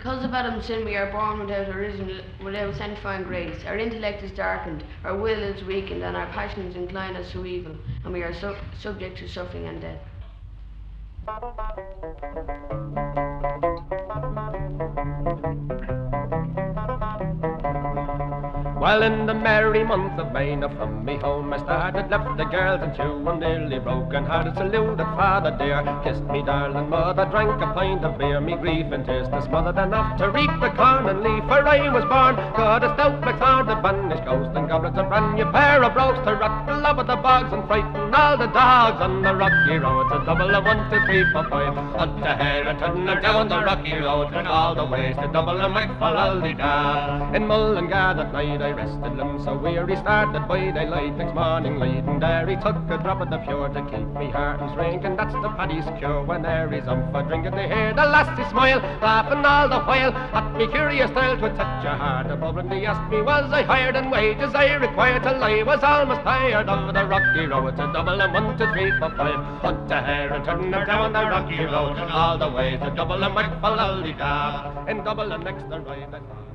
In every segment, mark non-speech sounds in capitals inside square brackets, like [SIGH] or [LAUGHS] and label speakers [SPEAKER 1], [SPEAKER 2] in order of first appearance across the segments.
[SPEAKER 1] Because of Adam's sin, we are born without original, without sanctifying grace. Our intellect is darkened, our will is weakened, and our passions incline us to evil, and we are su- subject to suffering and death.
[SPEAKER 2] Well, in the merry month of May, now from me home I started, left the girls and two, and nearly broken hearted, saluted father dear, kissed me darling mother, drank a pint of beer, me grief and tears to smothered enough to reap the corn and leaf, for I was born, God a stout McLeod, the banished ghost, and goblins a brand new pair of brogues to rattle over the bogs and frighten all the dogs on the rocky road, a double of one, two, three, four, five, up to Herriton and down the rocky road, and all the ways to double a McFallaldy In Mullingar that night I rested limbs so weary, started. By daylight next morning and there he took a drop of the pure to keep me heart and drink, and that's the paddy's cure. When there is um for drinking to hear the lassie smile, laughing all the while. At me curious style to touch a heart above, and he asked me was I hired in wages I required till I was almost tired? Of the rocky road to double and one, two, three, four, five, hunt to hair and turn her down the rocky road, and all the way to double and McFallaldy in double and next the ride. I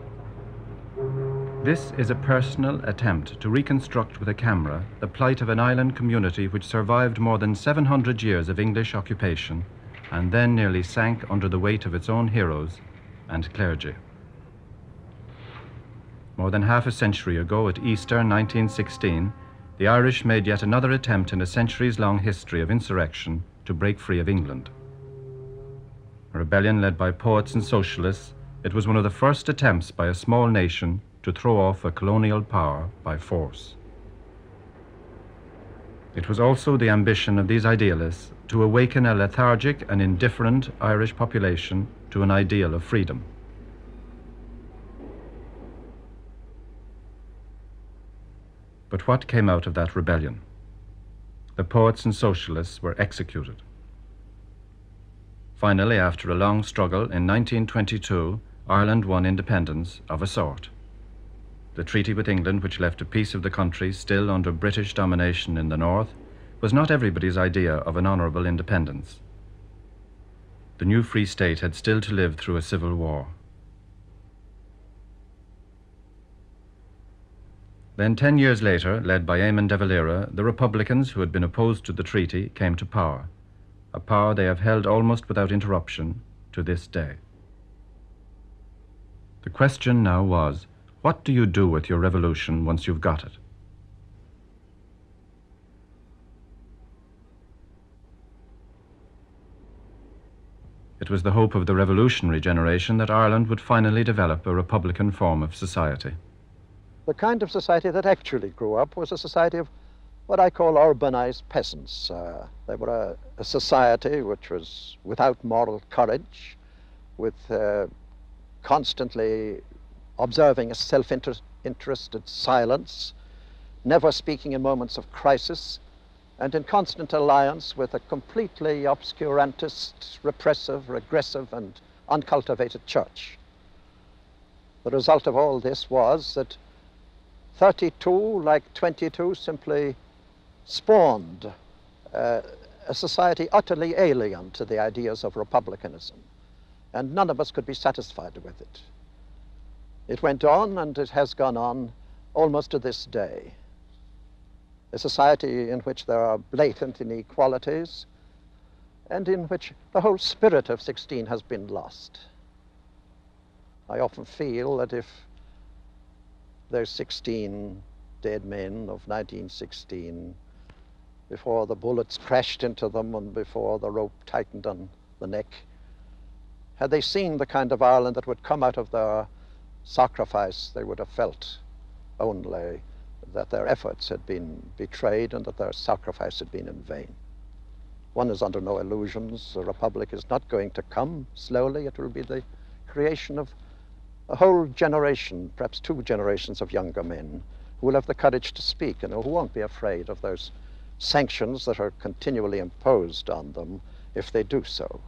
[SPEAKER 3] This is a personal attempt to reconstruct with a camera the plight of an island community which survived more than 700 years of English occupation and then nearly sank under the weight of its own heroes and clergy. More than half a century ago, at Easter 1916, the Irish made yet another attempt in a centuries long history of insurrection to break free of England. A rebellion led by poets and socialists, it was one of the first attempts by a small nation to throw off a colonial power by force. It was also the ambition of these idealists to awaken a lethargic and indifferent Irish population to an ideal of freedom. But what came out of that rebellion? The poets and socialists were executed. Finally, after a long struggle, in 1922, Ireland won independence of a sort. The treaty with England, which left a piece of the country still under British domination in the north, was not everybody's idea of an honourable independence. The new Free State had still to live through a civil war. Then, ten years later, led by Eamon de Valera, the Republicans, who had been opposed to the treaty, came to power, a power they have held almost without interruption to this day. The question now was what do you do with your revolution once you've got it? It was the hope of the revolutionary generation that Ireland would finally develop a republican form of society.
[SPEAKER 4] The kind of society that actually grew up was a society of what I call urbanized peasants. Uh, they were a, a, society which was without moral courage, with uh, constantly observing a self interested silence, never speaking in moments of crisis, and in constant alliance with a completely obscurantist, repressive, regressive, and uncultivated church. The result of all this was that 32, like 22, simply spawned uh, a society utterly alien to the ideas of republicanism. And none of us could be satisfied with it. It went on, and it has gone on almost to this day. A society in which there are blatant inequalities and in which the whole spirit of 16 has been lost. I often feel that if those 16 dead men of 1916, before the bullets crashed into them and before the rope tightened on the neck, had they seen the kind of Ireland that would come out of their sacrifice, they would have felt only that their efforts had been betrayed and that their sacrifice had been in vain. One is under no illusions. The Republic is not going to come slowly. It will be the creation of a whole generation, perhaps two generations of younger men who will have the courage to speak and who won't be afraid of those sanctions that are continually imposed on them if they do so.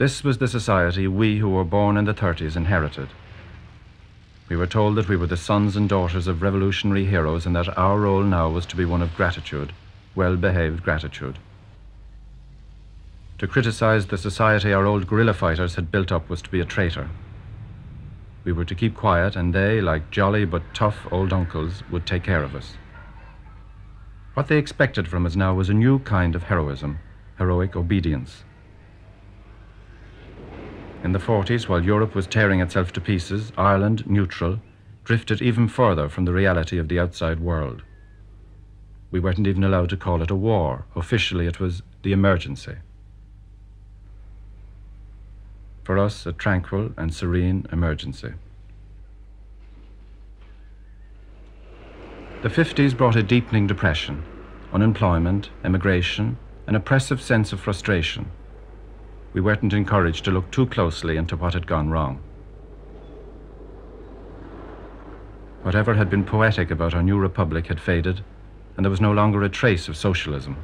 [SPEAKER 3] This was the society we who were born in the 30s inherited. We were told that we were the sons and daughters of revolutionary heroes and that our role now was to be one of gratitude, well behaved gratitude.
[SPEAKER 5] To criticize the society our old guerrilla fighters had built up was to be a traitor. We were to keep quiet, and they, like jolly but tough old uncles, would take care of us. What they expected from us now was a new kind of heroism, heroic obedience. In the 40s, while Europe was tearing itself to pieces, Ireland, neutral, drifted even further from the reality of the outside world. We weren't even allowed to call it a war. Officially, it was the emergency. For us, a tranquil and serene emergency. The 50s brought a deepening depression, unemployment, emigration, an oppressive sense of frustration. We weren't encouraged to look too closely into what had gone wrong. Whatever had been poetic about our new republic had faded, and there was no longer a trace of socialism.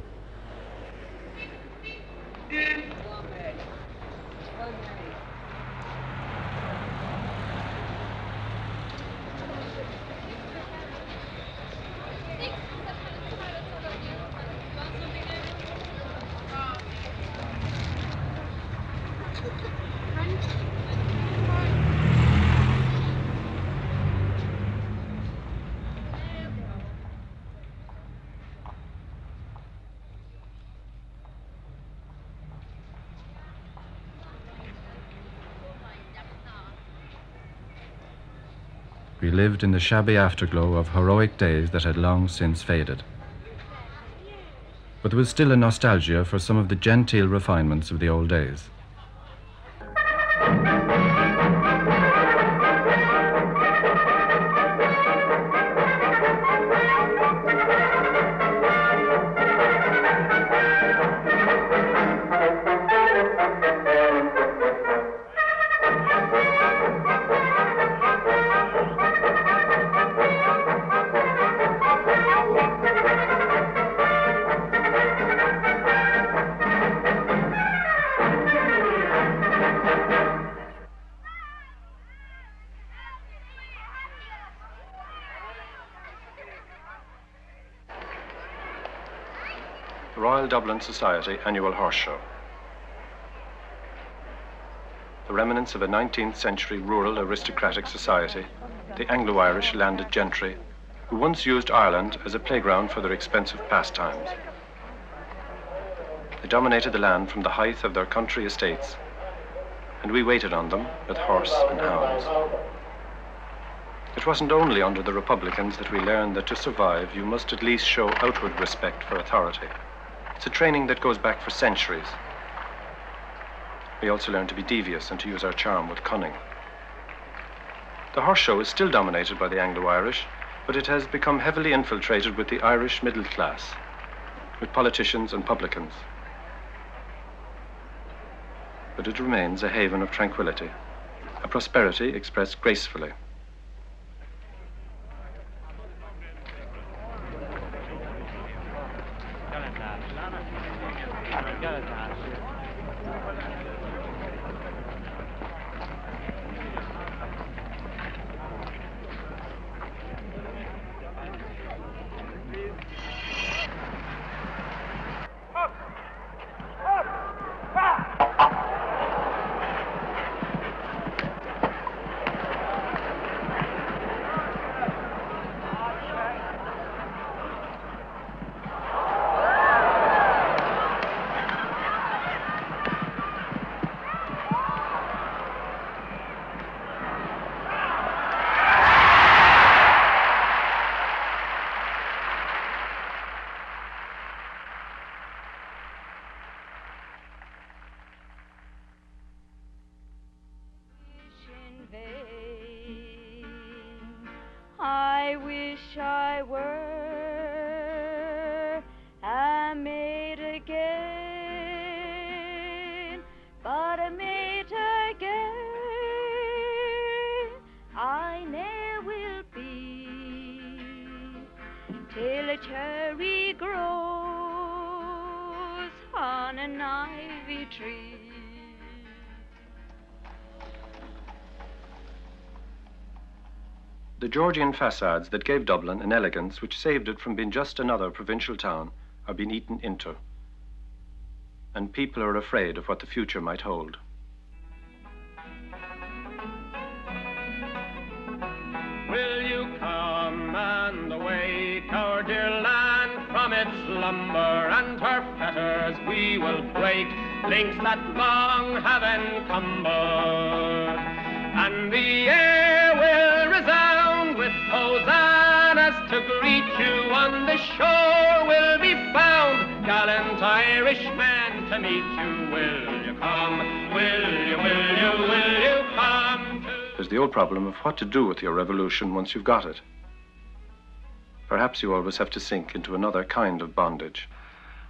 [SPEAKER 5] We lived in the shabby afterglow of heroic days that had long since faded. But there was still a nostalgia for some of the genteel refinements of the old days. Society Annual Horse Show. The remnants of a 19th century rural aristocratic society, the Anglo Irish landed gentry, who once used Ireland as a playground for their expensive pastimes. They dominated the land from the height of their country estates, and we waited on them with horse and hounds. It wasn't only under the Republicans that we learned that to survive, you must at least show outward respect for authority. It's a training that goes back for centuries. We also learned to be devious and to use our charm with cunning. The horse show is still dominated by the Anglo Irish, but it has become heavily infiltrated with the Irish middle class, with politicians and publicans. But it remains a haven of tranquility, a prosperity expressed gracefully. Georgian facades that gave Dublin an elegance which saved it from being just another provincial town are being eaten into. and people are afraid of what the future might hold.
[SPEAKER 2] Will you come and awake our dear land from its slumber and her fetters we will break, links that long have encumbered, and the air with hosannas to greet you on the shore will be found gallant Irishmen to meet you. Will you come? Will you? Will you? Will you come? To
[SPEAKER 5] There's the old problem of what to do with your revolution once you've got it. Perhaps you always have to sink into another kind of bondage.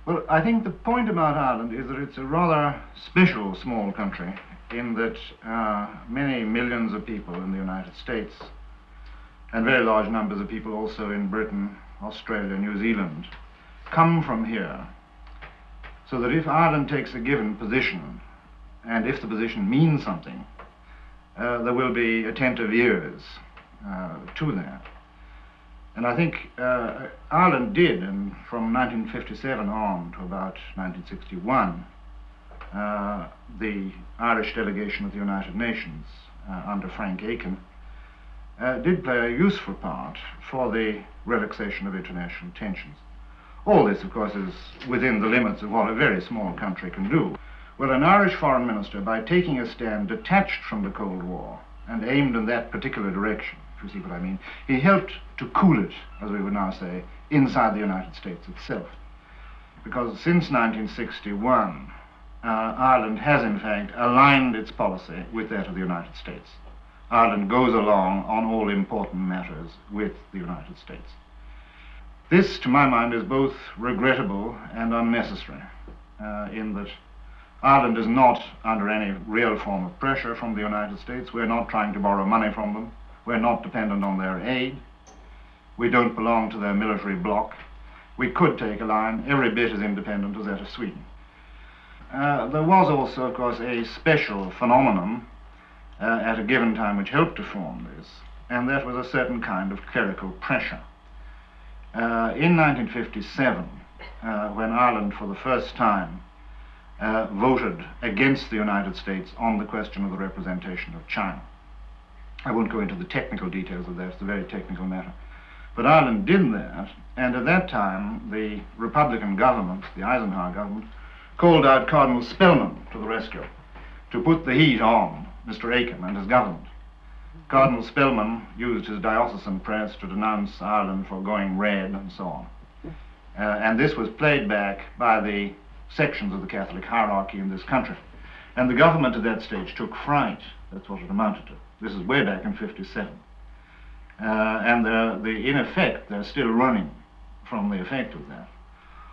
[SPEAKER 6] Well, I think the point about Ireland is that it's a rather special small country in that uh, many millions of people in the United States and very large numbers of people also in Britain, Australia, New Zealand come from here. So that if Ireland takes a given position and if the position means something, uh, there will be attentive ears uh, to that. And I think uh, Ireland did, and from 1957 on to about 1961, uh, the Irish delegation of the United Nations uh, under Frank Aiken uh, did play a useful part for the relaxation of international tensions. All this, of course, is within the limits of what a very small country can do. Well, an Irish foreign minister, by taking a stand detached from the Cold War and aimed in that particular direction, if you see what I mean, he helped to cool it, as we would now say, inside the United States itself. Because since 1961, uh, Ireland has in fact aligned its policy with that of the United States. Ireland goes along on all important matters with the United States. This, to my mind, is both regrettable and unnecessary, uh, in that Ireland is not under any real form of pressure from the United States. We're not trying to borrow money from them. We're not dependent on their aid. We don't belong to their military bloc. We could take a line every bit as independent as that of Sweden. Uh, there was also, of course, a special phenomenon uh, at a given time which helped to form this, and that was a certain kind of clerical pressure. Uh, in 1957, uh, when Ireland for the first time uh, voted against the United States on the question of the representation of China. I won't go into the technical details of that, it's a very technical matter. But Ireland did that, and at that time, the Republican government, the Eisenhower government, called out Cardinal Spellman to the rescue to put the heat on Mr. Aiken and his government. Cardinal Spellman used his diocesan press to denounce Ireland for going red and so on. Uh, and this was played back by the sections of the Catholic hierarchy in this country. And the government at that stage took fright. That's what it amounted to. This is way back in 57. Uh, and uh, the, in effect, they're still running from the effect of that.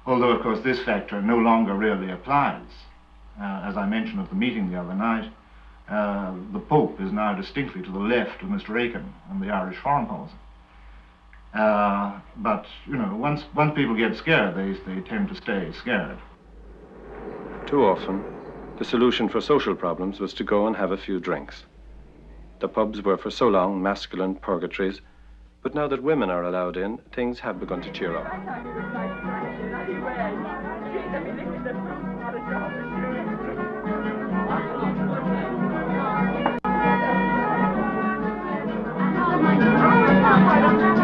[SPEAKER 6] Although, of course, this factor no longer really applies. Uh, as I mentioned at the meeting the other night, uh, the Pope is now distinctly to the left of Mr. Aiken and the Irish foreign policy. Uh, but, you know, once, once people get scared, they, they tend to stay scared.
[SPEAKER 5] Too often, the solution for social problems was to go and have a few drinks. The pubs were for so long masculine purgatories, but now that women are allowed in, things have begun to cheer up.
[SPEAKER 7] Oh, my God.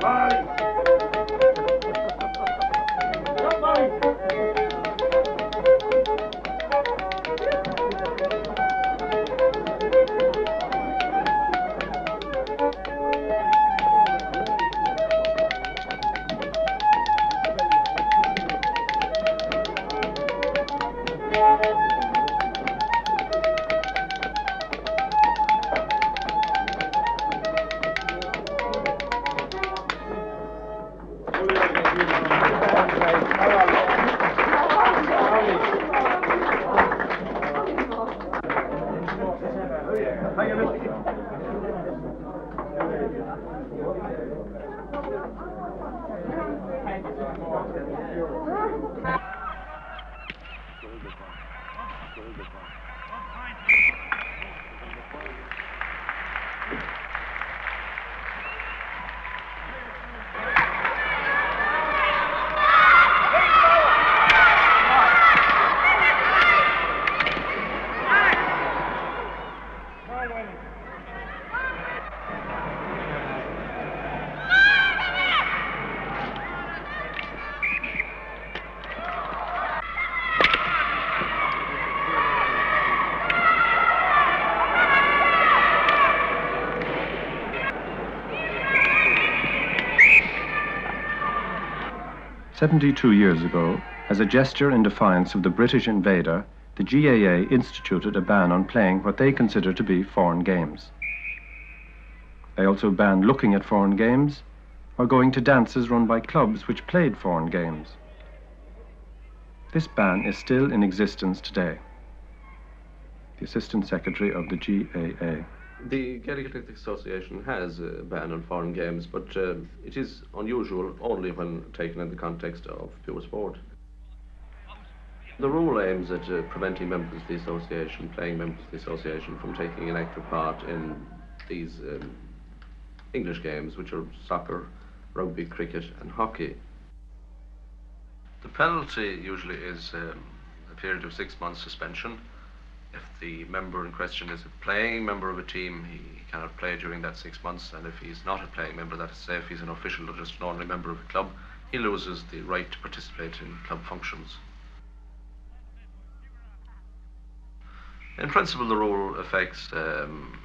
[SPEAKER 7] Bye.
[SPEAKER 5] 72 years ago, as a gesture in defiance of the British invader, the GAA instituted a ban on playing what they consider to be foreign games. They also banned looking at foreign games or going to dances run by clubs which played foreign games. This ban is still in existence today. The Assistant Secretary of the GAA.
[SPEAKER 8] The Gaelic Athletic Association has a ban on foreign games, but uh, it is unusual only when taken in the context of pure sport. The rule aims at uh, preventing members of the association, playing members of the association, from taking an active part in these um, English games, which are soccer, rugby, cricket, and hockey. The penalty usually is um, a period of six months suspension. If the member in question is a playing member of a team, he cannot play during that six months, and if he's not a playing member, that is to say, if he's an official or just an ordinary member of a club, he loses the right to participate in club functions. In principle, the rule affects um,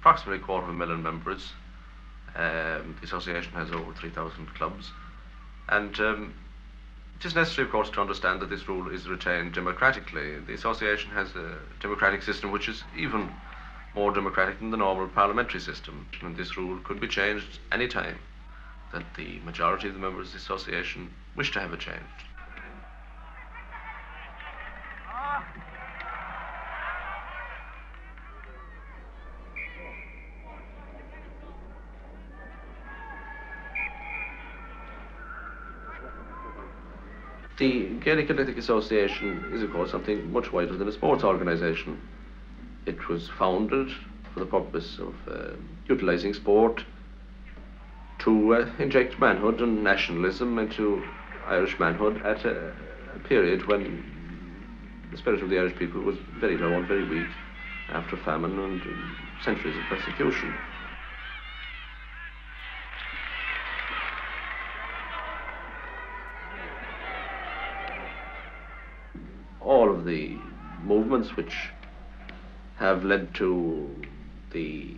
[SPEAKER 8] approximately a quarter of a million members. Um, the association has over 3,000 clubs. And um, it is necessary, of course, to understand that this rule is retained democratically. The association has a democratic system which is even more democratic than the normal parliamentary system. And this rule could be changed any time that the majority of the members of the association wish to have it changed. Ah. The Gaelic Athletic Association is, of course, something much wider than a sports organisation. It was founded for the purpose of uh, utilising sport to uh, inject manhood and nationalism into Irish manhood at a, a, period when the spirit of the Irish people was very low and very weak after famine and centuries of persecution. Movements which have led to the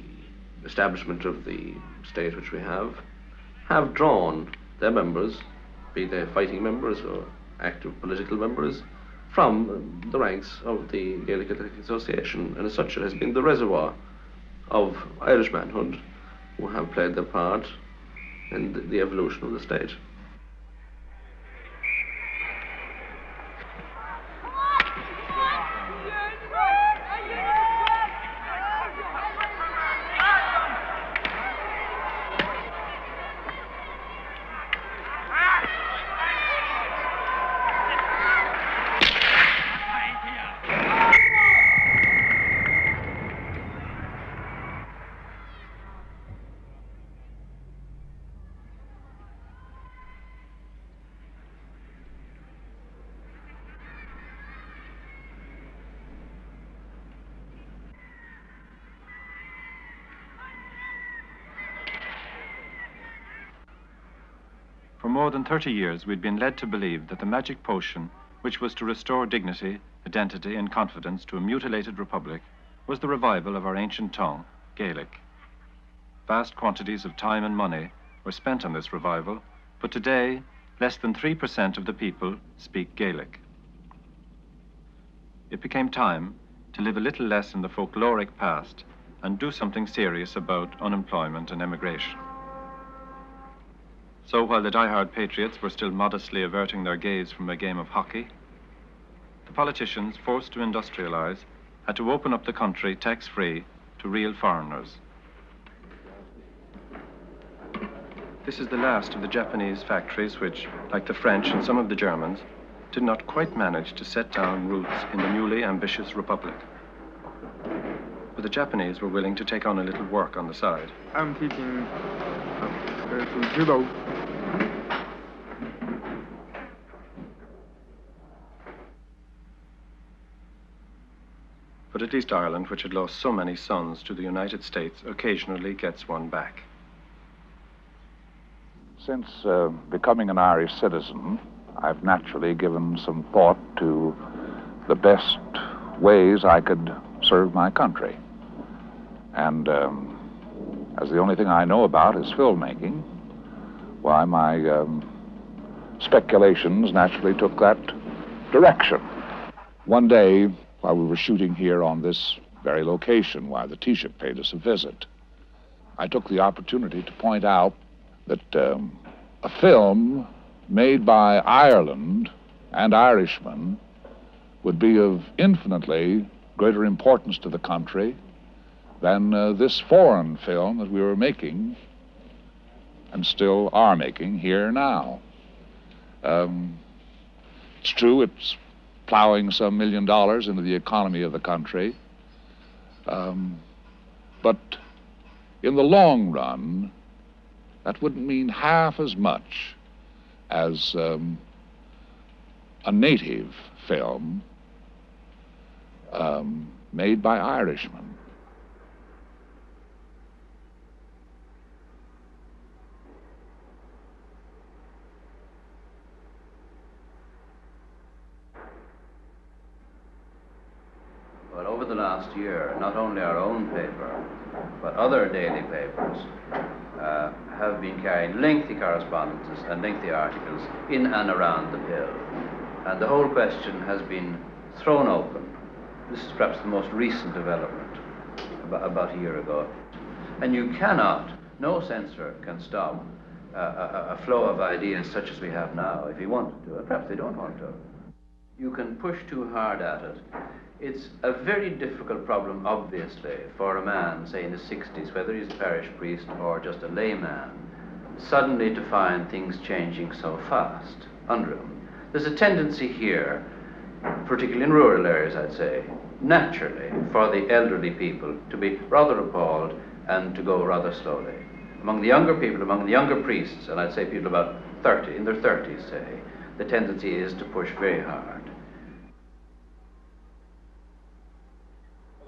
[SPEAKER 8] establishment of the state which we have have drawn their members, be they fighting members or active political members, from the ranks of the Gaelic Athletic Association, and as such it has been the reservoir of Irish manhood who have played their part in the evolution of the state.
[SPEAKER 5] For more than 30 years, we'd been led to believe that the magic potion, which was to restore dignity, identity, and confidence to a mutilated republic, was the revival of our ancient tongue, Gaelic. Vast quantities of time and money were spent on this revival, but today, less than 3% of the people speak Gaelic. It became time to live a little less in the folkloric past and do something serious about unemployment and emigration. So while the die-hard patriots were still modestly averting their gaze from a game of hockey, the politicians, forced to industrialize, had to open up the country tax-free to real foreigners. This is the last of the Japanese factories which, like the French and some of the Germans, did not quite manage to set down roots in the newly ambitious republic. But the Japanese were willing to take on a little work on the side.
[SPEAKER 9] I'm teaching uh, judo.
[SPEAKER 5] But at least Ireland, which had lost so many sons to the United States, occasionally gets one back.
[SPEAKER 10] Since uh, becoming an Irish citizen, I've naturally given some thought to the best ways I could serve my country. And um, as the only thing I know about is filmmaking, why, my um, speculations naturally took that direction. One day, while we were shooting here on this very location, while the Taoiseach paid us a visit, I took the opportunity to point out that um, a film made by Ireland and Irishmen would be of infinitely greater importance to the country than uh, this foreign film that we were making and still are making here now. Um, it's true, it's plowing some million dollars into the economy of the country. Um, but in the long run, that wouldn't mean half as much as um, a native film um, made by Irishmen.
[SPEAKER 11] Well, over the last year, not only our own paper, but other daily papers uh, have been carrying lengthy correspondences and lengthy articles in and around the pill. And the whole question has been thrown open. This is perhaps the most recent development, about, about a year ago. And you cannot, no censor can stop uh, a, a flow of ideas such as we have now if he want to, and perhaps they don't want to. You can push too hard at it. It's a very difficult problem, obviously, for a man, say in his 60s, whether he's a parish priest or just a layman, suddenly to find things changing so fast under him. There's a tendency here, particularly in rural areas, I'd say, naturally, for the elderly people to be rather appalled and to go rather slowly. Among the younger people, among the younger priests, and I'd say people about 30, in their 30s, say, the tendency is to push very hard.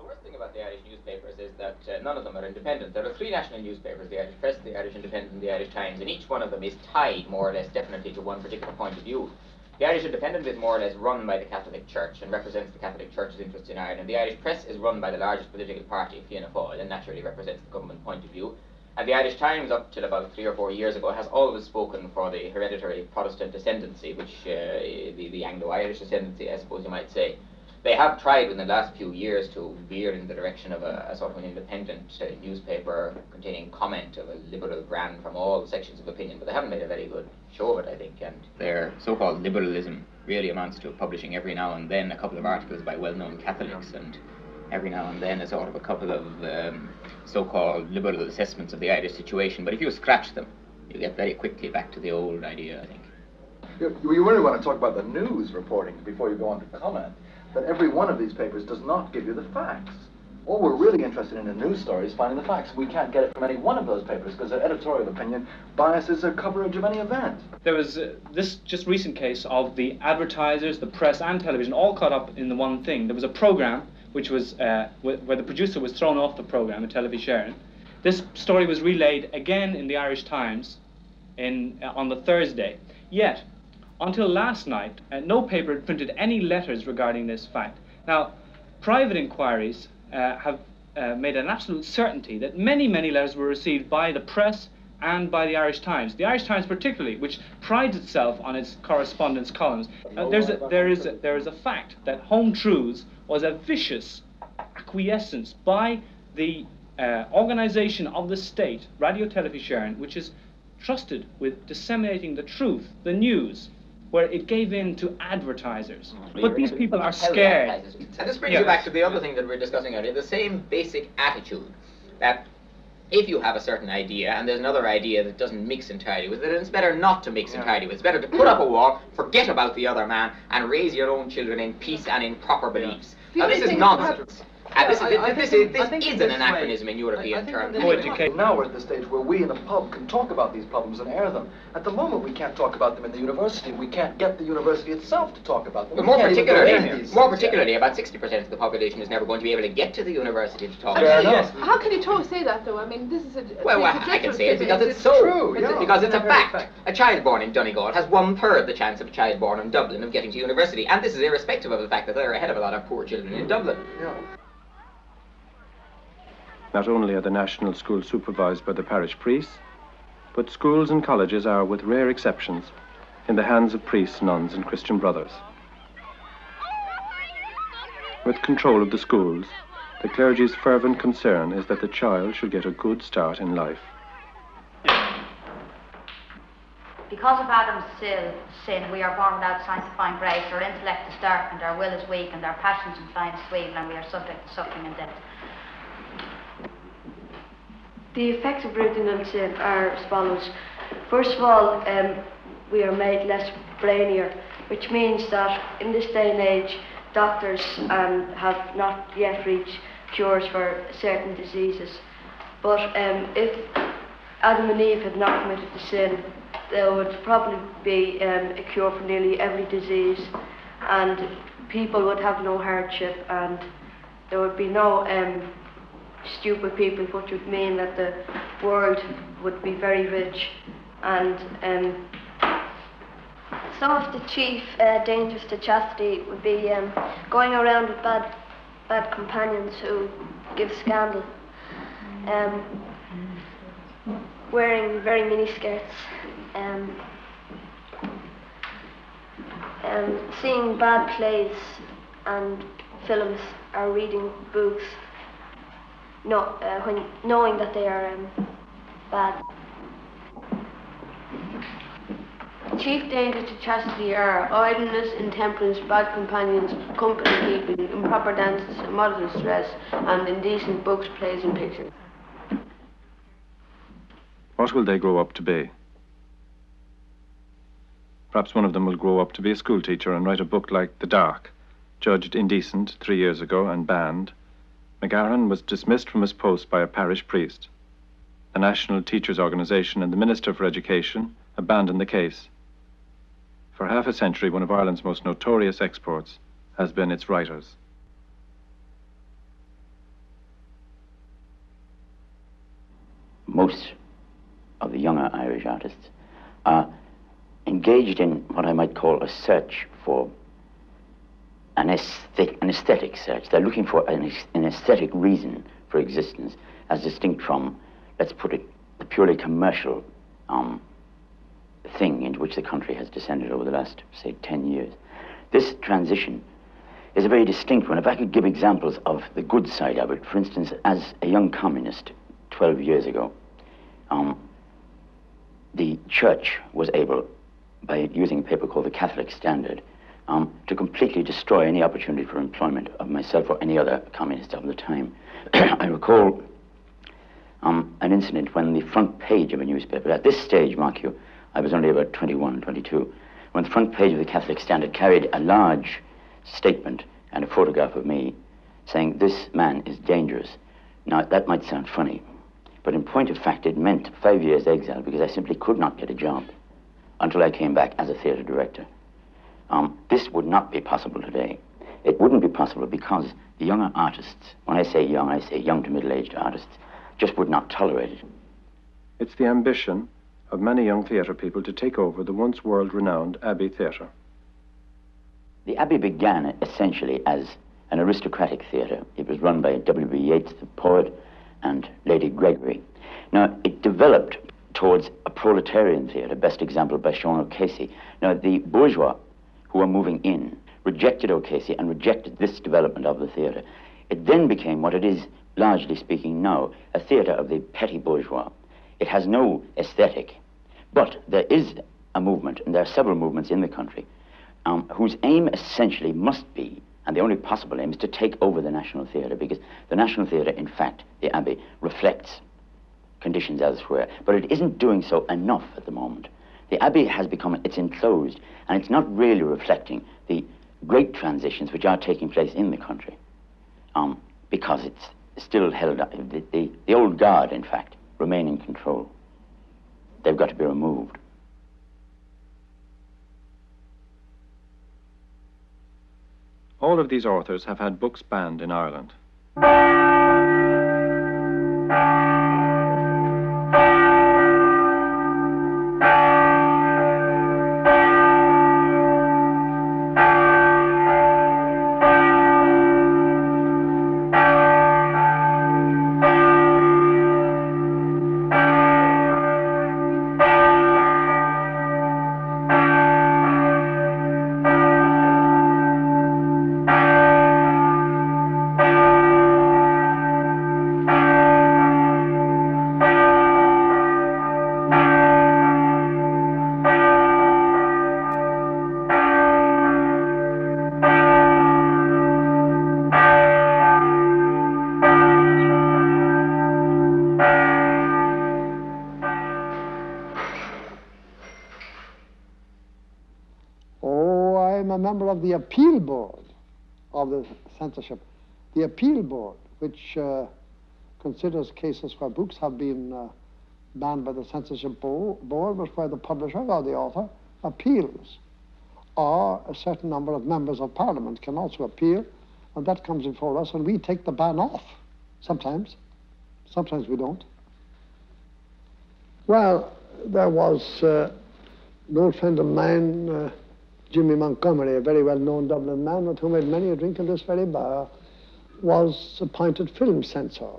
[SPEAKER 12] the worst thing about the Irish newspapers is that uh, none of them are independent. There are three national newspapers, the Irish Press, the Irish Independent, and the Irish Times, and each one of them is tied more or less definitely to one particular point of view. The Irish Independent is more or less run by the Catholic Church and represents the Catholic Church's interests in Ireland. The Irish Press is run by the largest political party, Fianna Fáil, and naturally represents the government point of view. And the Irish Times, up till about three or four years ago, has always spoken for the hereditary Protestant ascendancy, which uh, the, the Anglo-Irish ascendancy, I suppose you might say. They have tried in the last few years to veer in the direction of a, a sort of an independent uh, newspaper containing comment of a liberal brand from all sections of opinion, but they haven't made a very good show of it, I think. And their so-called liberalism really amounts to publishing every now and then a couple of articles by well-known Catholics and every now and then a sort of a couple of um, so-called liberal assessments of the Irish situation. But if you scratch them, you get very quickly back to the old idea, I think.
[SPEAKER 13] You, you really want to talk about the news reporting before you go on to comment. That every one of these papers does not give you the facts. All we're really interested in a news story is finding the facts. We can't get it from any one of those papers because their editorial opinion biases their coverage of any event.
[SPEAKER 14] There was uh, this just recent case of the advertisers, the press, and television all caught up in the one thing. There was a program which was uh, wh- where the producer was thrown off the program, a television. This story was relayed again in the Irish Times in uh, on the Thursday. Yet, until last night, uh, no paper had printed any letters regarding this fact. Now, private inquiries uh, have uh, made an absolute certainty that many, many letters were received by the press and by the Irish Times. The Irish Times, particularly, which prides itself on its correspondence columns, uh, there's a, there, is a, there is a fact that Home Truths was a vicious acquiescence by the uh, organization of the state, Radio Telefís, which is trusted with disseminating the truth, the news, where it gave in to advertisers. Oh, but these people are scared.
[SPEAKER 12] And this brings
[SPEAKER 14] Yeah.
[SPEAKER 12] you back to the other thing that we were discussing earlier, the same basic attitude that if you have a certain idea and there's another idea that doesn't mix entirely with it, then it's better not to mix entirely with it. It's better to put up a wall, forget about the other man, and raise your own children in peace and in proper beliefs.
[SPEAKER 13] The
[SPEAKER 12] Now, this is nonsense. And this, is,
[SPEAKER 13] I- I
[SPEAKER 12] this,
[SPEAKER 13] think
[SPEAKER 12] is, this is an
[SPEAKER 13] this
[SPEAKER 12] anachronism
[SPEAKER 13] way-
[SPEAKER 12] in European terms.
[SPEAKER 13] Now we're at the stage where we in a pub can talk about these problems and air them. At the moment, we can't talk about them in the university. We can't get the university itself to talk about them.
[SPEAKER 12] But more
[SPEAKER 13] can't even go
[SPEAKER 12] particularly, more
[SPEAKER 13] things yet.
[SPEAKER 12] particularly, about 60% of the population is never going to be able to get to the university to talk
[SPEAKER 13] Fair
[SPEAKER 12] about it.
[SPEAKER 13] enough.
[SPEAKER 15] How can you totally say that though? I mean, this is a.
[SPEAKER 12] Well, well,
[SPEAKER 15] it's a
[SPEAKER 12] I can say it because
[SPEAKER 15] business.
[SPEAKER 12] it's so.
[SPEAKER 13] true,
[SPEAKER 12] It's-
[SPEAKER 13] yeah.
[SPEAKER 12] Because it's a
[SPEAKER 13] It's a very
[SPEAKER 12] fact. A child born in Donegal has one third the chance of a child born in Dublin of getting to university, and this is irrespective of the fact that they're ahead of a lot of poor children in Dublin.
[SPEAKER 5] Not only are the national schools supervised by the parish priests, but schools and colleges are, with rare exceptions, in the hands of priests, nuns, and Christian brothers. With control of the schools, the clergy's fervent concern is that the child should get a good start in life.
[SPEAKER 16] Because of Adam's sin, we are born without sanctifying grace. Our intellect is darkened, our will is weak, and our passions inclined to evil, and we are subject to suffering and death.
[SPEAKER 17] The effects of sin are as follows. First of all, um, we are made less brainier. which means that in this day and age, doctors um, have not yet reached cures for certain diseases. But um, if Adam and Eve had not committed the sin, there would probably be um, a cure for nearly every disease, and people would have no hardship, and there would be no um, stupid people, which would mean that the world would be very rich, and um,
[SPEAKER 18] some of the chief uh, dangers to chastity would be um, going around with bad, bad companions who give scandal, um, wearing very mini skirts, um, um, seeing bad plays and films, or reading books, no, uh, when, knowing that they are um, bad.
[SPEAKER 1] Chief dangers to chastity are idleness, intemperance, bad companions, company keeping, improper dances, immoderate dress, and indecent books, plays, and pictures.
[SPEAKER 5] What will they grow up to be? Perhaps one of them will grow up to be a schoolteacher and write a book like The Dark, judged indecent three years ago and banned. McGahern was dismissed from his post by a parish priest. The National Teachers Organization and the Minister for Education abandoned the case. For half a century, one of Ireland's most notorious exports has been its writers.
[SPEAKER 19] Most of the younger Irish artists are engaged in what I might call a search for an an aesthetic search. They're looking for an, an aesthetic reason for existence as distinct from, let's put it, the purely commercial um, thing into which the country has descended over the last, say, 10 years. This transition is a very distinct one. If I could give examples of the good side of it, for instance, as a young communist 12 years ago, um, the church was able, by using a paper called the Catholic Standard, um, to completely destroy any opportunity for employment of myself or any other communist of the time. [CLEARS THROAT] I recall um, an incident when the front page of a newspaper, at this stage, mark you, I was only about 21, 22, when the front page of the Catholic Standard carried a large statement and a photograph of me saying, This man is dangerous. Now, that might sound funny, but in point of fact, it meant five years exile because I simply could not get a job until I came back as a theatre director. Um, this would not be possible today. It wouldn't be possible because the younger artists, when I say young, I say young to middle-aged artists, just would not tolerate it.
[SPEAKER 5] It's the ambition of many young theatre people to take over the once world-renowned Abbey Theatre.
[SPEAKER 19] The Abbey began essentially as an aristocratic theatre. It was run by W.B. Yeats, the poet, and Lady Gregory. Now, it developed towards a proletarian theatre, best example by Sean O'Casey. Now, the bourgeois who were moving in rejected O'Casey and rejected this development of the theatre. It then became what it is, largely speaking now, a theatre of the petty bourgeois. It has no aesthetic, but there is a movement, and there are several movements in the country, um, whose aim essentially must be, and the only possible aim, is to take over the National Theatre, because the National Theatre, in fact, the Abbey, reflects conditions elsewhere, but it isn't doing so enough at the moment. The Abbey has become, it's enclosed, and it's not really reflecting the great transitions which are taking place in the country, um, because it's still held, the, the, the old guard, in fact, remain in control. They've got to be removed.
[SPEAKER 5] All of these authors have had books banned in Ireland.
[SPEAKER 20] Of the appeal board of the censorship. The appeal board, which uh, considers cases where books have been uh, banned by the censorship bo board, but where the publisher or the author appeals. Or a certain number of members of parliament can also appeal, and that comes before us, and we take the ban off sometimes. Sometimes we don't. Well, there was uh, an old friend of mine, uh, Jimmy Montgomery, a very well-known Dublin man with whom I had many a drink in this very bar, was appointed film censor.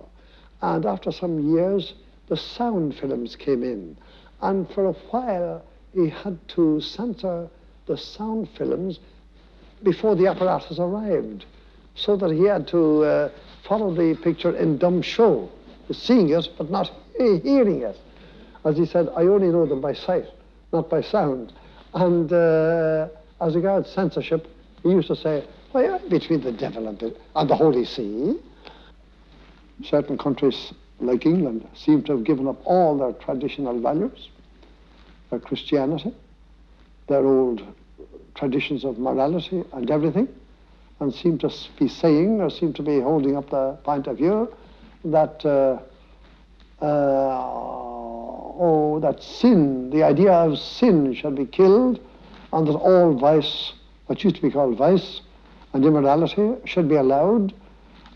[SPEAKER 20] And after some years, the sound films came in. And for a while, he had to censor the sound films before the apparatus arrived, so that he had to uh, follow the picture in dumb show, seeing it but not hearing it. As he said, I only know them by sight, not by sound. And uh, as regards censorship, he used to say, well, between the devil and the, and the Holy See. Certain countries, like England, seem to have given up all their traditional values, their Christianity, their old traditions of morality and everything, and seem to be saying or seem to be holding up the point of view that uh, uh, oh, that sin, the idea of sin shall be killed, and that all vice, what used to be called vice and immorality, should be allowed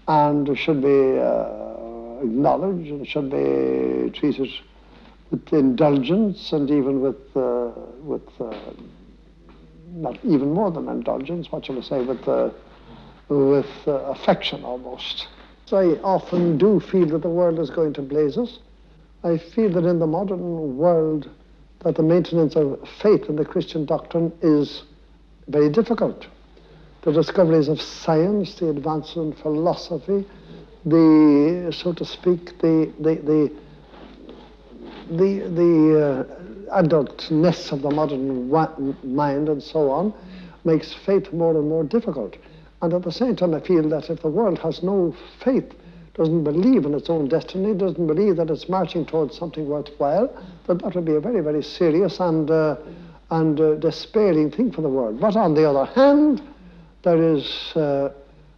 [SPEAKER 20] and should be uh, acknowledged and should be treated with indulgence and even with, uh, with uh, not even more than indulgence, what shall I say, with, uh, with uh, affection almost. I often do feel that the world is going to blazes. I feel that in the modern world that the maintenance of faith in the Christian doctrine is very difficult. The discoveries of science, the advances in philosophy, the, so to speak, the, the, the, the, the uh, adultness of the modern mind and so on makes faith more and more difficult. And at the same time, I feel that if the world has no faith doesn't believe in its own destiny, doesn't believe that it's marching towards something worthwhile, then that would be a very, very serious and, uh, and uh, despairing thing for the world. But on the other hand, there is, uh,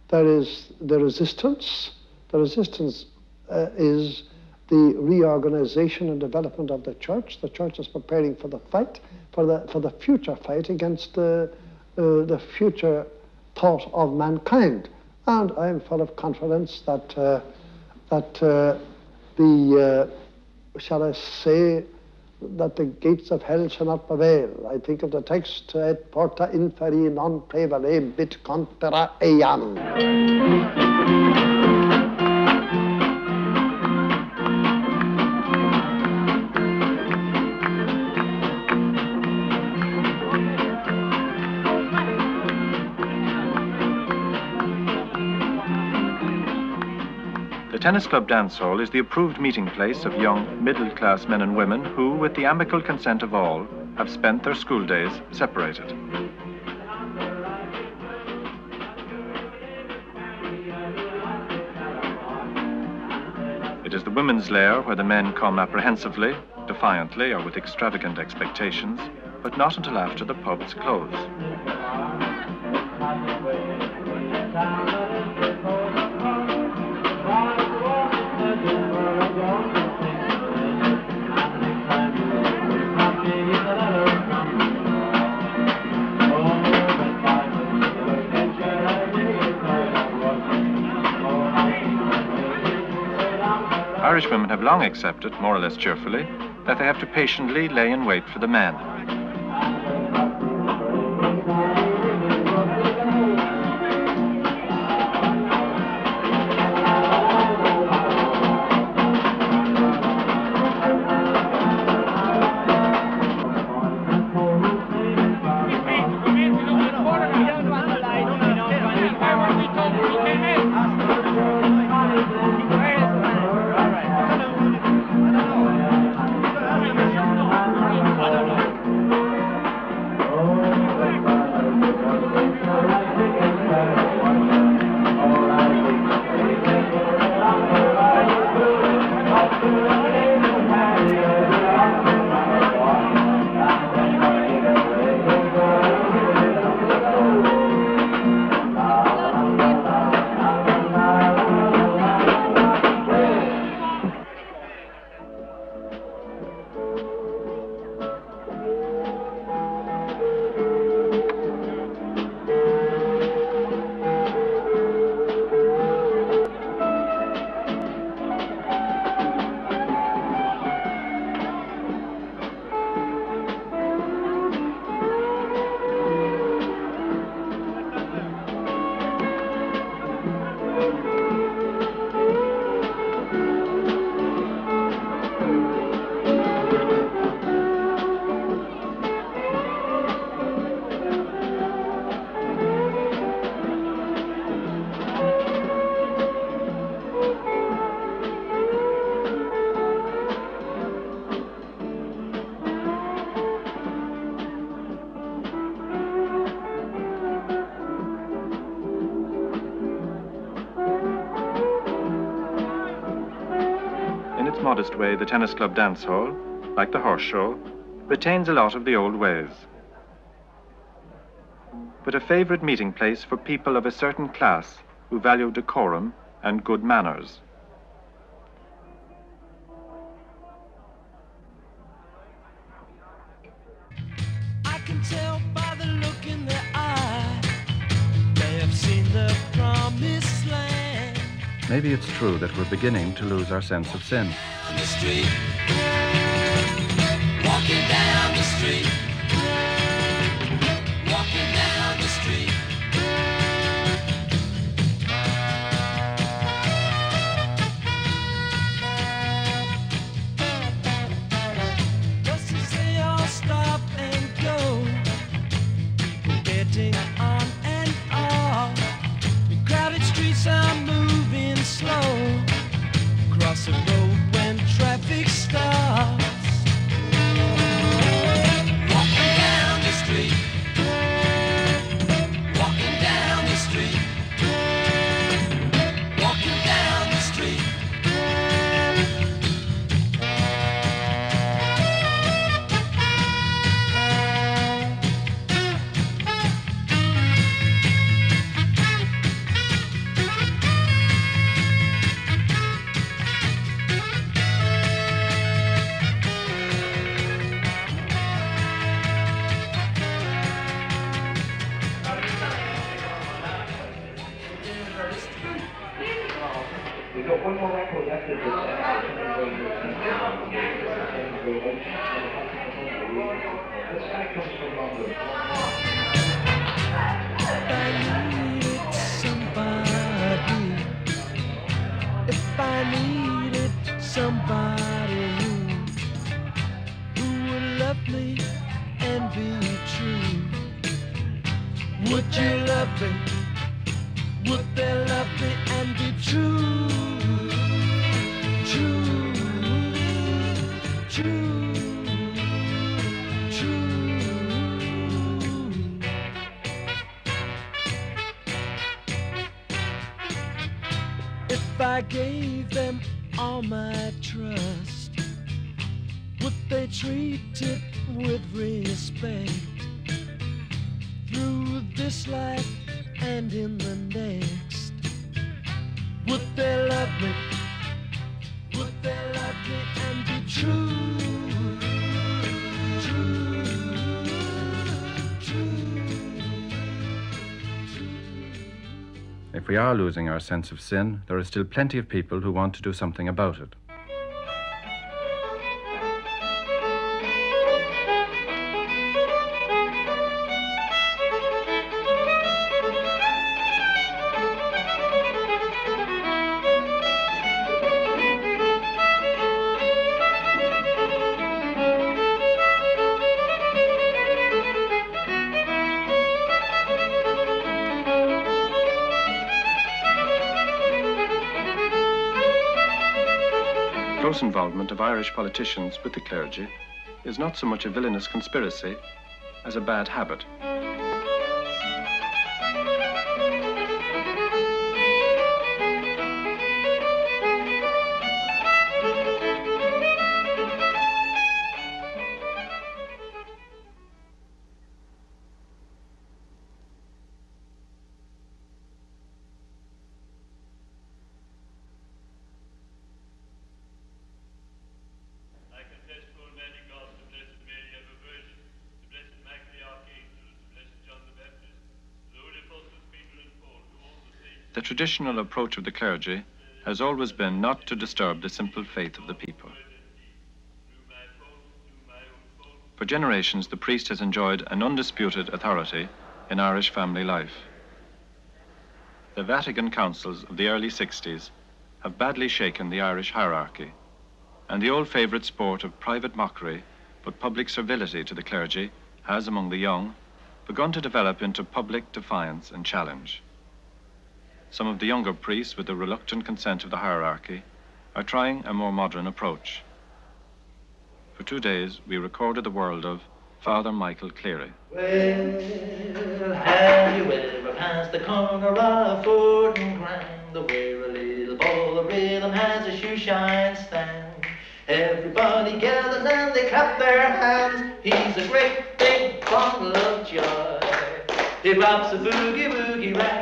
[SPEAKER 20] there is the resistance. The resistance uh, is the reorganization and development of the church. The church is preparing for the fight, for the, for the future fight against the, uh, the future thought of mankind. And I am full of confidence that, uh, that uh, the, uh, shall I say, that the gates of hell shall not prevail. I think of the text, et porta inferi non prevalebit contra eam.
[SPEAKER 5] Tennis Club Dance Hall is the approved meeting place of young, middle-class men and women who, with the amicable consent of all, have spent their school days separated. It is the women's lair where the men come apprehensively, defiantly, or with extravagant expectations, but not until after the pubs close. Irish women have long accepted, more or less cheerfully, that they have to patiently lay in wait for the man. Modest way, the Tennis Club Dance Hall, like the Horse Show, retains a lot of the old ways. But a favorite meeting place for people of a certain class who value decorum and good manners.
[SPEAKER 4] Maybe it's true that we're beginning to lose our sense of sin.
[SPEAKER 21] I needed somebody who, who would love me and be true, would you love me? Would they love me and be true? True, true, true. If I gave them all my trust, would they treat it with respect? Through this life and in the next, would they love me?
[SPEAKER 4] We are losing our sense of sin, there are still plenty of people who want to do something about it.
[SPEAKER 5] Involvement of Irish politicians with the clergy is not so much a villainous conspiracy as a bad habit. The traditional approach of the clergy has always been not to disturb the simple faith of the people. For generations, the priest has enjoyed an undisputed authority in Irish family life. The Vatican councils of the early 60s have badly shaken the Irish hierarchy, and the old favourite sport of private mockery but public servility to the clergy has, among the young, begun to develop into public defiance and challenge. Some of the younger priests, with the reluctant consent of the hierarchy, are trying a more modern approach. For two days, we recorded the world of Father Michael Cleary.
[SPEAKER 22] Well, have you ever passed the corner of Fourth and Grand, where a little ball of rhythm has a shoe shine stand? Everybody gathers and they clap their hands. He's a great big bundle of joy. He pops a boogie woogie rag,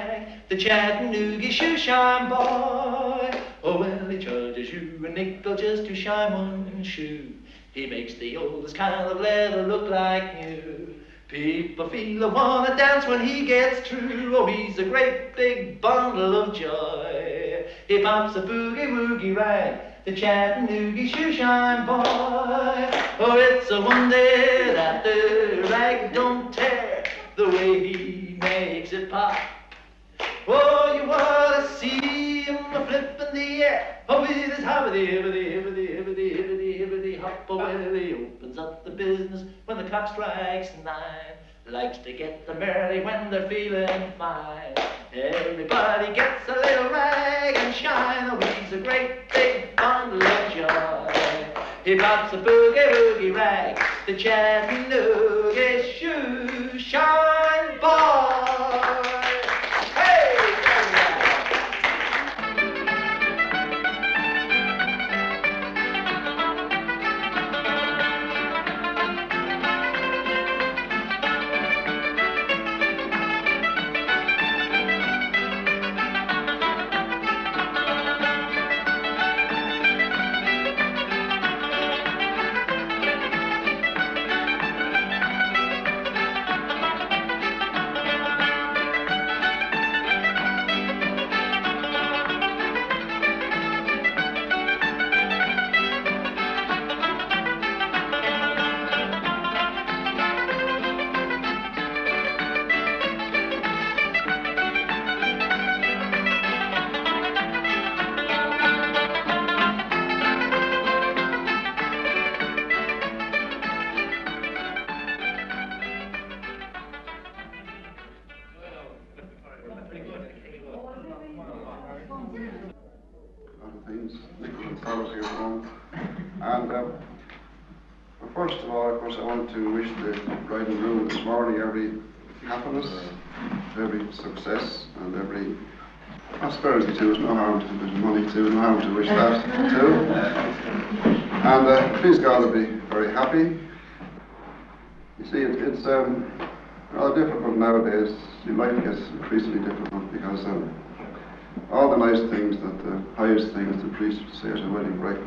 [SPEAKER 22] the Chattanooga shoe shine boy. Oh well, he charges you a nickel just to shine one shoe. He makes the oldest kind of leather look like new. People feel a wanna dance when he gets through. Oh, he's a great big bundle of joy. He pops a boogie woogie rag, the Chattanooga shoe shine boy. Oh, it's a wonder that the rag don't tear the way he makes it pop. Oh, you wanna see him flip in the air. With his hoppity, hippity, hippity, hippity, hippity, hippity, hop away. Opens up the business when the clock strikes nine. Likes to get them early when they're feeling fine. Everybody gets a little rag and shine. Oh, he's a great big bundle of joy. He pops a boogie woogie rag, the Chattanooga shoe shine boy.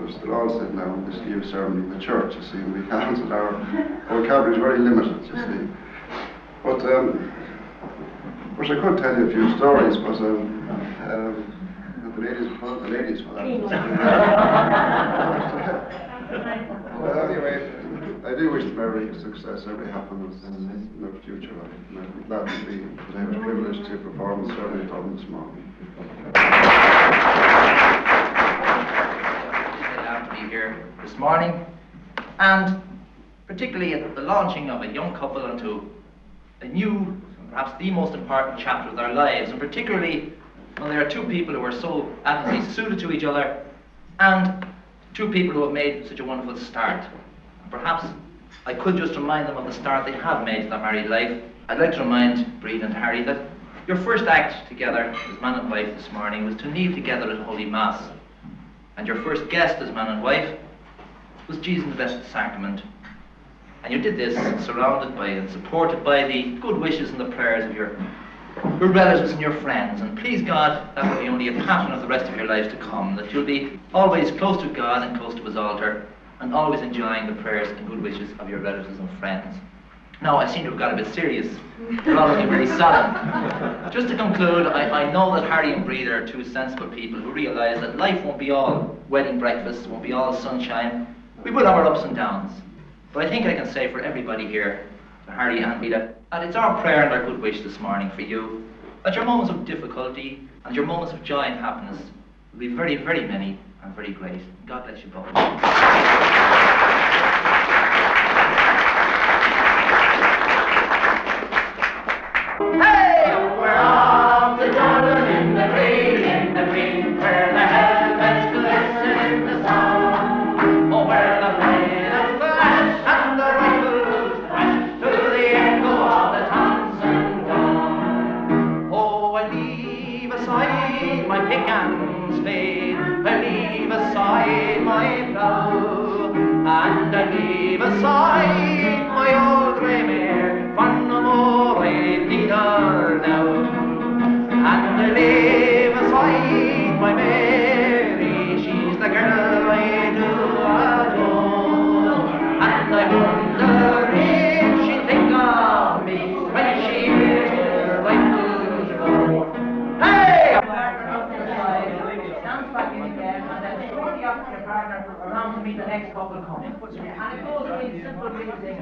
[SPEAKER 23] Breakfast, they're all said now in this new ceremony in the church, you see, and we can't, and our vocabulary is very limited, you see. But, um, of course, I could tell you a few stories, but um, um, the ladies, well, the ladies for that. well, [LAUGHS] anyway, I do wish them every success, every happiness in their future life, and I'm glad to be, I was privileged to perform the ceremony them this morning.
[SPEAKER 24] allowed to be here this morning, and particularly at the launching of a young couple into a new, perhaps the most important chapter of their lives, and particularly when there are two people who are so admirably suited to each other, and two people who have made such a wonderful start. Perhaps I could just remind them of the start they have made to their married life. I'd like to remind Breed and Harry that your first act together as man and wife this morning was to kneel together at Holy Mass. And your first guest as man and wife was Jesus in the Blessed Sacrament. And you did this surrounded by and supported by the good wishes and the prayers of your, your relatives and your friends. And please God, that will be only a pattern of the rest of your lives to come, that you'll be always close to God and close to His altar, and always enjoying the prayers and good wishes of your relatives and friends. Now, I seem to have got a bit serious. You're all looking very solemn. Just to conclude, I, I know that Harry and Breed are two sensible people who realise that life won't be all wedding breakfasts, won't be all sunshine. We will have our ups and downs. But I think I can say for everybody here, for Harry and Breed, that it's our prayer and our good wish this morning for you, that your moments of difficulty, And your moments of joy and happiness will be very, very many and very great. God bless you both.
[SPEAKER 21] Meet the next couple coming. And it goes in simple breathing,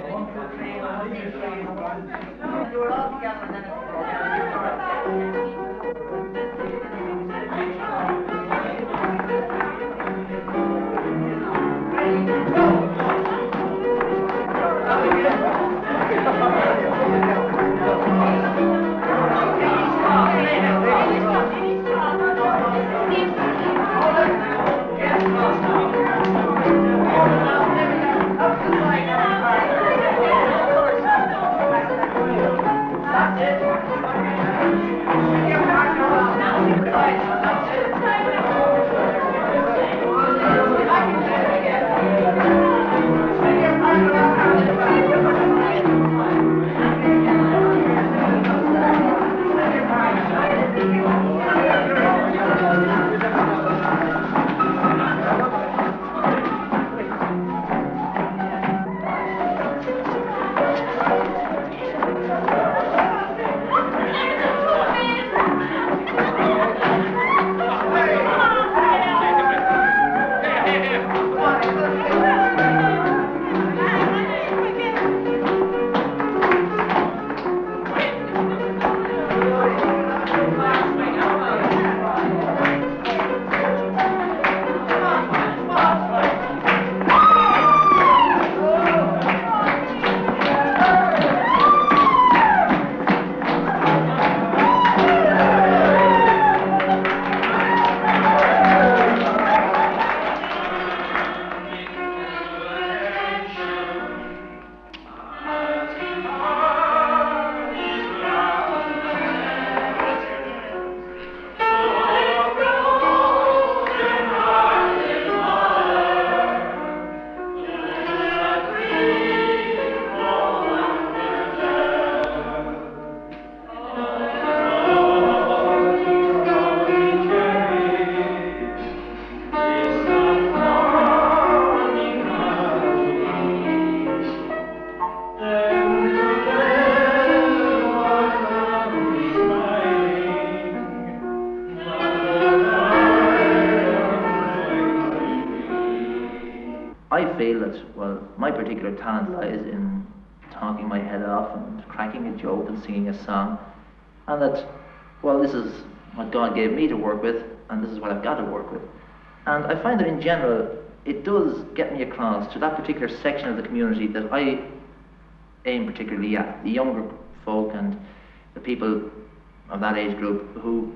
[SPEAKER 21] one, you're all together, then
[SPEAKER 24] particular talent lies in talking my head off and cracking a joke and singing a song. And that, well, this is what God gave me to work with, and this is what I've got to work with. And I find that in general, it does get me across to that particular section of the community that I aim particularly at, the younger folk and the people of that age group who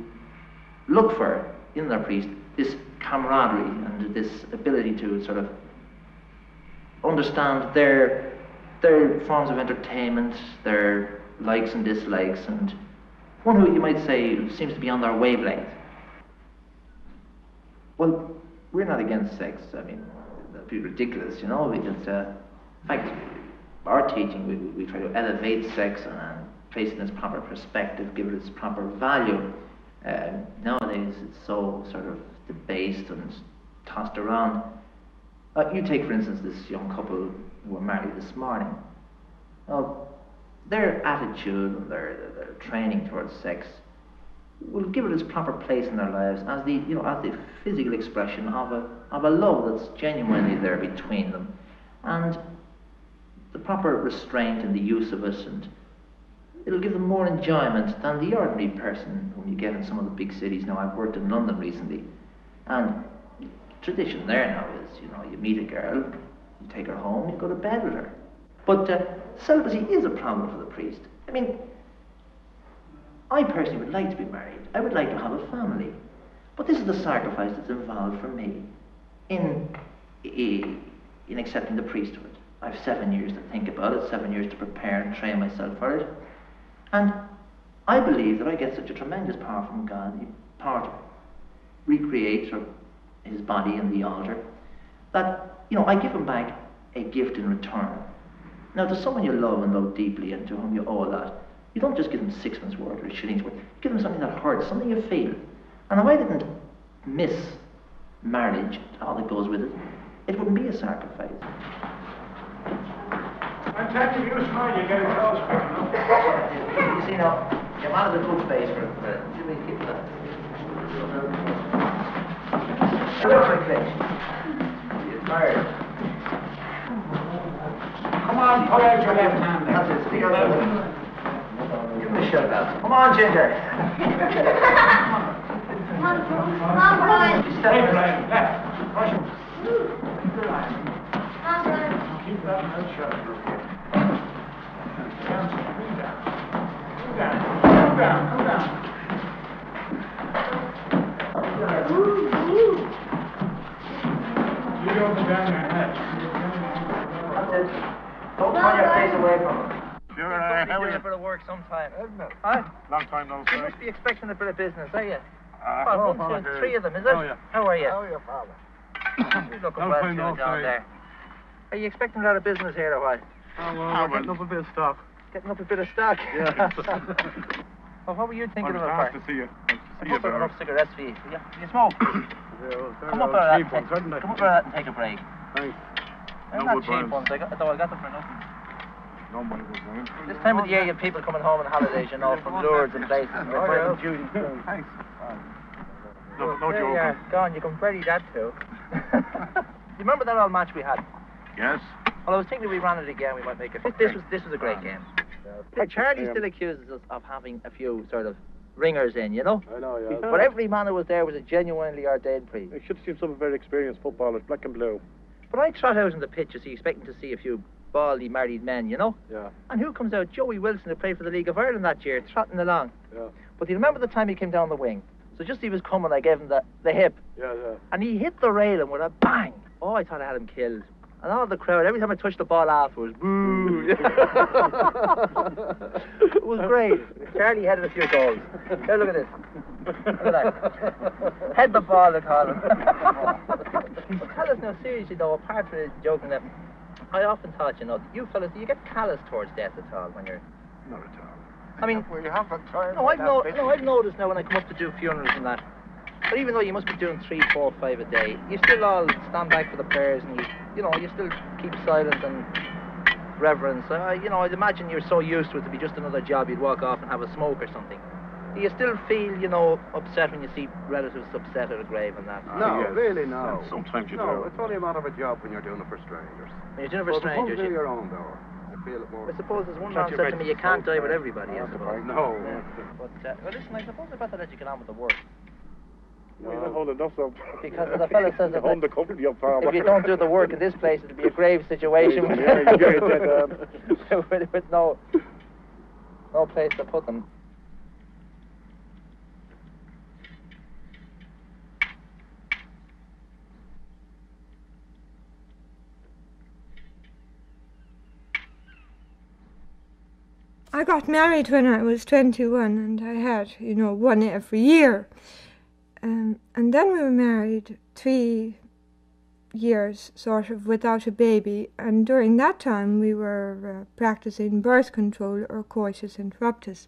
[SPEAKER 24] look for in their priest this camaraderie and this ability to sort of understand their their forms of entertainment, their likes and dislikes, and one who you might say seems to be on their wavelength. Well, we're not against sex. I mean, that'd be ridiculous, you know. We just, uh, in fact, our teaching, we, we try to elevate sex and, and place it in its proper perspective, give it its proper value. Uh, nowadays, it's so sort of debased and tossed around. Uh, you take, for instance, this young couple who were married this morning. Now, their attitude and their, their, training towards sex will give it its proper place in their lives as the, you know, as the physical expression of a, of a love that's genuinely there between them. And the proper restraint in the use of it and it'll give them more enjoyment than the ordinary person whom you get in some of the big cities. Now, I've worked in London recently, and tradition there now is, you know, you meet a girl, you take her home, you go to bed with her. But uh, celibacy is a problem for the priest. I mean, I personally would like to be married. I would like to have a family. But this is the sacrifice that's involved for me in, in accepting the priesthood. I have seven years to think about it, seven years to prepare and train myself for it. And I believe that I get such a tremendous power from God, power to recreate his body in the altar, that, you know, I give him back a gift in return. Now, to someone you love and love deeply and to whom you owe a lot, you don't just give them sixpence worth or a shilling's worth. You give them something that hurts, something you feel. And if I didn't miss marriage, all that goes with it, it wouldn't be a sacrifice.
[SPEAKER 7] I'm telling you, you smile, you get a close
[SPEAKER 24] You see now, your man has a good face for uh, it. Uh, you mean keep that? Look reflection. You're tired.
[SPEAKER 7] Come on, pull out your left hand there.
[SPEAKER 24] That's it, stick out the left. Give him a shove out. Come on, Ginger.
[SPEAKER 7] Come on, Brian. Hey, Brian, left. Push him. Keep the line. Keep that mouth shut for a. Down, come down. Come down. Come down, come down. You don't go down your head.
[SPEAKER 24] Don't turn your face away from him.
[SPEAKER 23] Sure, uh, how
[SPEAKER 24] to
[SPEAKER 23] are you?
[SPEAKER 24] a bit of work sometime. Huh?
[SPEAKER 23] Long time no
[SPEAKER 24] You must be expecting a bit of business, are you?
[SPEAKER 23] Uh,
[SPEAKER 24] well,
[SPEAKER 23] oh,
[SPEAKER 24] one,
[SPEAKER 23] fella,
[SPEAKER 24] two,
[SPEAKER 23] here.
[SPEAKER 24] three of them, is it?
[SPEAKER 23] Oh, yeah.
[SPEAKER 24] How are you?
[SPEAKER 23] How are you, father?
[SPEAKER 24] You look well down
[SPEAKER 23] see.
[SPEAKER 24] there. Are you expecting a lot of business here or what?
[SPEAKER 23] Oh, well, we're getting up a bit of stock.
[SPEAKER 24] Getting up a bit of stock?
[SPEAKER 23] Yeah.
[SPEAKER 24] well, what were you thinking
[SPEAKER 23] I'm
[SPEAKER 24] of it
[SPEAKER 23] glad to see you. Nice to see
[SPEAKER 24] Come
[SPEAKER 23] you,
[SPEAKER 24] up
[SPEAKER 23] Barry.
[SPEAKER 24] enough cigarettes for you. You, you smoke? Come up
[SPEAKER 23] they're
[SPEAKER 24] out of that.
[SPEAKER 23] ones.
[SPEAKER 24] Come up out that and take a break.
[SPEAKER 23] Thanks.
[SPEAKER 24] They're
[SPEAKER 23] No
[SPEAKER 24] not
[SPEAKER 23] good
[SPEAKER 24] cheap
[SPEAKER 23] brands.
[SPEAKER 24] ones. I got, though I got them for nothing.
[SPEAKER 23] No money was going.
[SPEAKER 24] This time of the year, you have people coming home on holidays, you know, from Lourdes and places. and they're
[SPEAKER 23] Oh,
[SPEAKER 24] buying
[SPEAKER 23] yeah.
[SPEAKER 24] Judy [LAUGHS] too.
[SPEAKER 23] Thanks. No, no
[SPEAKER 24] there you
[SPEAKER 23] joking.
[SPEAKER 24] are. Go on, you can bury that too. [LAUGHS] you remember that old match we had?
[SPEAKER 23] Yes.
[SPEAKER 24] Well, I was thinking we ran it again. We might make it. This was this was a great game. Hey, Charlie still accuses us of having a few sort of ringers in, you know.
[SPEAKER 25] I know, yeah.
[SPEAKER 24] But every man who was there was a genuinely ordained priest.
[SPEAKER 25] I should have seen some very experienced footballers, black and blue.
[SPEAKER 24] But I trot out on the pitch, you see, expecting to see a few baldy married men, you know.
[SPEAKER 25] Yeah,
[SPEAKER 24] And who comes out? Joey Wilson, who played for the League of Ireland that year, trotting along.
[SPEAKER 25] yeah,
[SPEAKER 24] But do you remember the time he came down the wing? So just as he was coming, I gave him the, the hip,
[SPEAKER 25] yeah, yeah.
[SPEAKER 24] and he hit the railing with a bang. Oh, I thought I had him killed. And all the crowd, every time I touched the ball afterwards, boo. [LAUGHS] it was great. Charlie headed a few goals. Here, look at this. Look at that. Head the ball, they call him. but [LAUGHS] tell us now, seriously though, apart from joking that, I often thought, you know, that you fellas, do you get callous towards death at all when you're...
[SPEAKER 23] Not at all.
[SPEAKER 24] I mean,
[SPEAKER 23] we have a time.
[SPEAKER 24] no, I've, no, no, I've noticed now when I come up to do funerals and that, but even though you must be doing three, four, five a day, you still all stand back for the prayers and you, you know, you still keep silent and reverence. Uh, you know, I'd imagine you're so used to it to be just another job, you'd walk off and have a smoke or something. Do you still feel, you know, upset when you see relatives upset at a grave and that?
[SPEAKER 25] No,
[SPEAKER 23] yes.
[SPEAKER 25] really, no.
[SPEAKER 23] And sometimes you
[SPEAKER 25] no,
[SPEAKER 23] do.
[SPEAKER 25] it's only a matter of a job when you're doing it for strangers.
[SPEAKER 24] When you're doing it for
[SPEAKER 25] But
[SPEAKER 24] strangers,
[SPEAKER 25] you do
[SPEAKER 24] you-
[SPEAKER 25] your own, though, you feel it more.
[SPEAKER 24] I suppose there's one
[SPEAKER 25] Shut
[SPEAKER 24] man said to me, you can't die with everybody, I suppose.
[SPEAKER 25] No.
[SPEAKER 24] Yeah. But, uh, well, listen, I suppose I better let you get on with the work.
[SPEAKER 25] No. [LAUGHS] You're not holding us up.
[SPEAKER 24] Because the fella says that
[SPEAKER 25] Hold the company up, Farmer.
[SPEAKER 24] if you don't do the work in this place, it'll be a grave [LAUGHS] situation
[SPEAKER 25] Yeah, you get it, um, [LAUGHS]
[SPEAKER 24] with, with no no place to put them.
[SPEAKER 26] I got married when I was 21 and I had, you know, one every year. Um, and then we were married three years, sort of, without a baby. And during that time, we were uh, practicing birth control or coitus interruptus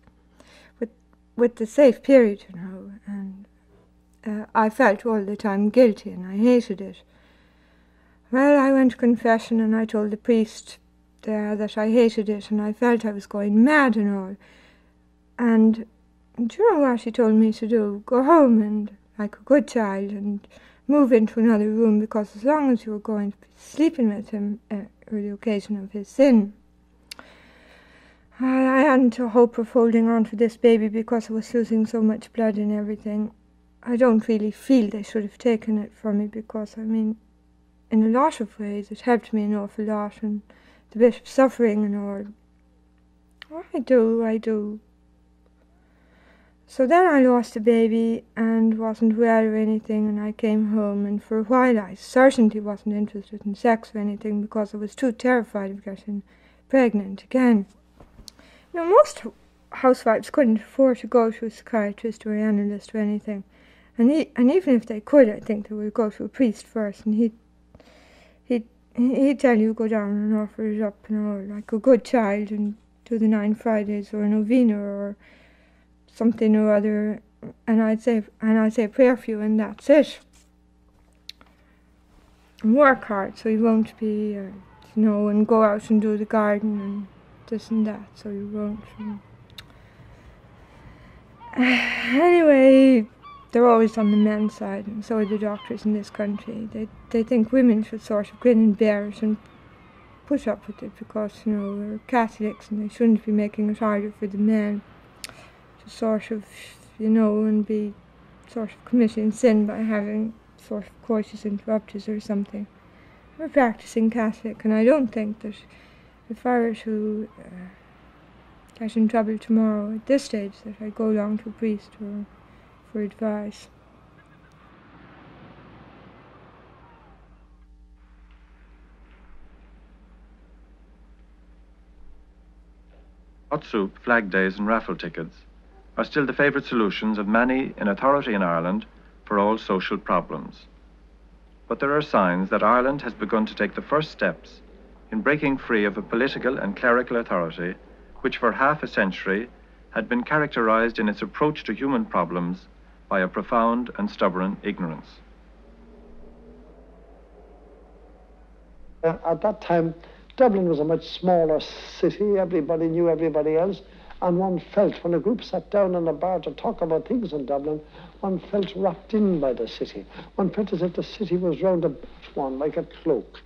[SPEAKER 26] with, with the safe period, you know. And uh, I felt all the time guilty and I hated it. Well, I went to confession and I told the priest there that I hated it and I felt I was going mad and all. And do you know what he told me to do? Go home and, like a good child, and move into another room because as long as you were going to be sleeping with him uh, on the occasion of his sin. I, I hadn't a hope of holding on to this baby because I was losing so much blood and everything. I don't really feel they should have taken it from me because, I mean, in a lot of ways it helped me an awful lot and the bit of suffering and all. I do, I do. So then I lost the baby and wasn't well or anything and I came home and for a while I certainly wasn't interested in sex or anything because I was too terrified of getting pregnant again. Now, most housewives couldn't afford to go to a psychiatrist or an analyst or anything. And, he, and even if they could, I think they would go to a priest first and he'd, he'd, he'd tell you go down and offer it up, you know, like a good child and do the nine Fridays or a novena or something or other, and I'd say and I'd say a prayer for you, and that's it. Work hard so you won't be, uh, you know, and go out and do the garden and this and that, so you won't. [SIGHS] anyway, they're always on the men's side, and so are the doctors in this country. They they think women should sort of grin and bear it and put up with it because you know we're Catholics and they shouldn't be making it harder for the men sort of, you know, and be sort of committing sin by having sort of courses interrupted or something. I'm a practicing Catholic, and I don't think that if I were to uh, get in trouble tomorrow at this stage, that I'd go along to a priest or for advice.
[SPEAKER 5] Hot soup, flag days, and raffle tickets are still the favourite solutions of many in authority in Ireland for all social problems. But there are signs that Ireland has begun to take the first steps in breaking free of a political and clerical authority which for half a century had been characterized in its approach to human problems by a profound and stubborn ignorance.
[SPEAKER 20] Uh, at that time, Dublin was a much smaller city. Everybody knew everybody else. And one felt, when a group sat down in a bar to talk about things in Dublin, one felt wrapped in by the city. One felt as if the city was round about one, like a cloak.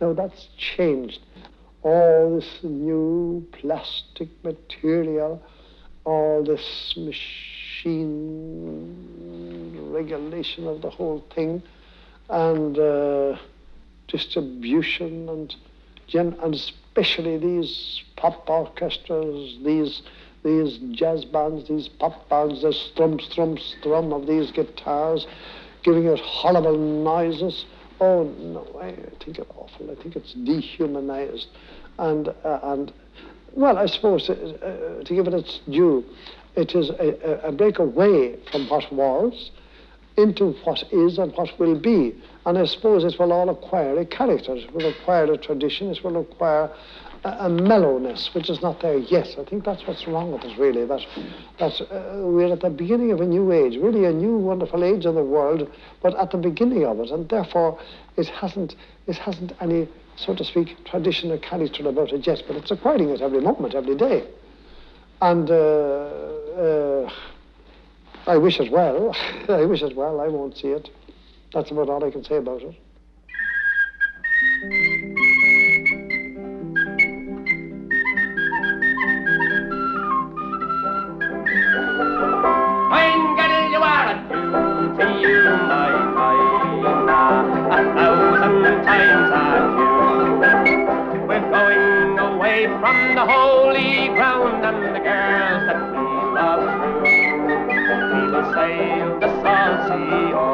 [SPEAKER 20] Now that's changed. All this new plastic material, all this machine regulation of the whole thing, and uh, distribution and and especially these pop orchestras, these these jazz bands, these pop bands, the strum, strum, strum of these guitars, giving us horrible noises. Oh no, I think it's awful. I think it's dehumanized, and uh, and well, I suppose uh, uh, to give it its due, it is a, a, a break away from what was into what is and what will be. And I suppose it will all acquire a character, it will acquire a tradition, it will acquire a, a mellowness, which is not there yet. I think that's what's wrong with us, really, that, that uh, we're at the beginning of a new age, really a new wonderful age of the world, but at the beginning of it, and therefore it hasn't, it hasn't any, so to speak, tradition or character about it yet, but it's acquiring it every moment, every day. And uh, uh, I wish it well. [LAUGHS] I wish it well. I won't see it. That's about all I can say about it.
[SPEAKER 2] From the holy ground and the girls that we love. Will sail oh.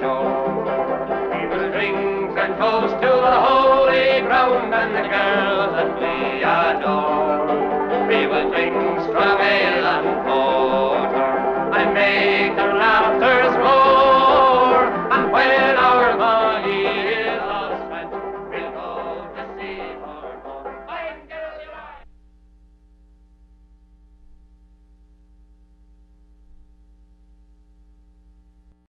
[SPEAKER 2] shore. We will drink and toast to the holy ground and the girls that we adore. We will drink strong ale and porter and make